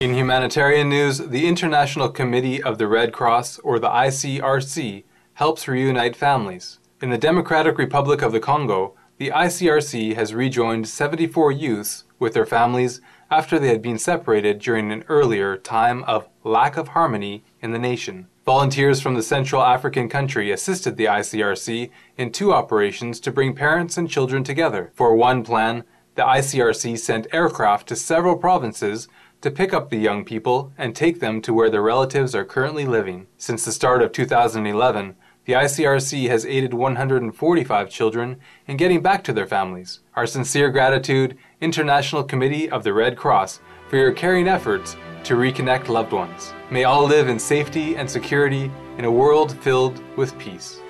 In humanitarian news, the International Committee of the Red Cross, or the ICRC, helps reunite families. In the Democratic Republic of the Congo, the ICRC has rejoined 74 youths with their families after they had been separated during an earlier time of lack of harmony in the nation. Volunteers from the Central African country assisted the ICRC in two operations to bring parents and children together. For one plan, the ICRC sent aircraft to several provinces to pick up the young people and take them to where their relatives are currently living. Since the start of 2011, the ICRC has aided 145 children in getting back to their families. Our sincere gratitude, International Committee of the Red Cross, for your caring efforts to reconnect loved ones. May all live in safety and security in a world filled with peace.